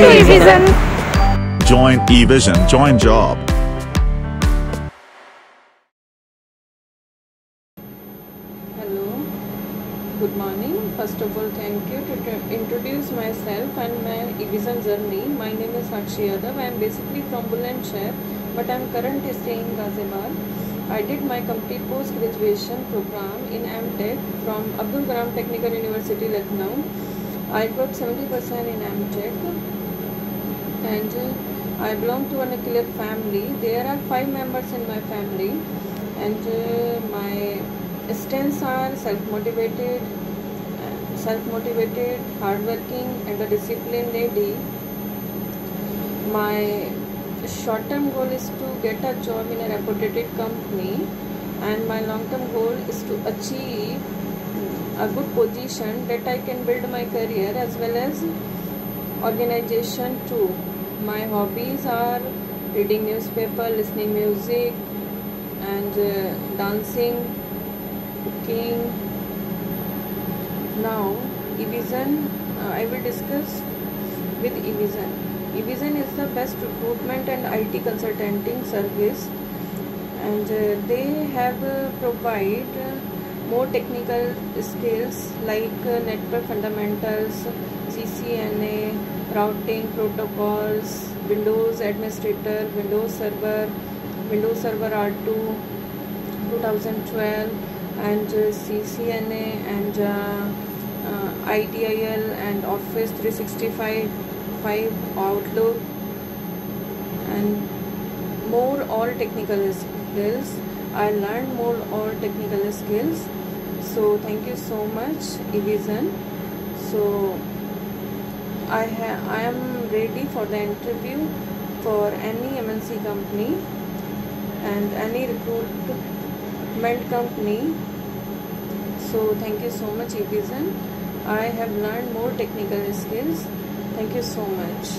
eVision. Join eVision, join job. Hello, good morning. First of all, thank you to introduce myself and my eVision journey. My name is Sakshi Yadav. I am basically from Bulandshahr, but I am currently staying in Ghaziabad. I did my complete post graduation program in MTech from Abdul Kalam Technical University, Lucknow. I got 70% in MTech and uh, I belong to a nuclear family. There are five members in my family, and uh, my strengths are self-motivated, self-motivated, hardworking, and a disciplined lady. My short-term goal is to get a job in a reputed company, and my long-term goal is to achieve a good position that I can build my career as well as organization too. My hobbies are reading newspaper, listening music, and uh, dancing, cooking. Now, eVision, uh, I will discuss with eVision. eVision is the best recruitment and IT consulting service, and uh, they have uh, provide uh, more technical skills like uh, network fundamentals, CCNA, routing protocols, Windows Administrator, Windows Server, Windows Server R2, 2012, and CCNA and uh, uh, ITIL and Office 365 5 Outlook and more all technical skills. I learned more all technical skills. So thank you so much, eVision. So I ha- I am ready for the interview for any MNC company and any recruitment company. So thank you so much, eVision. I have learned more technical skills. Thank you so much.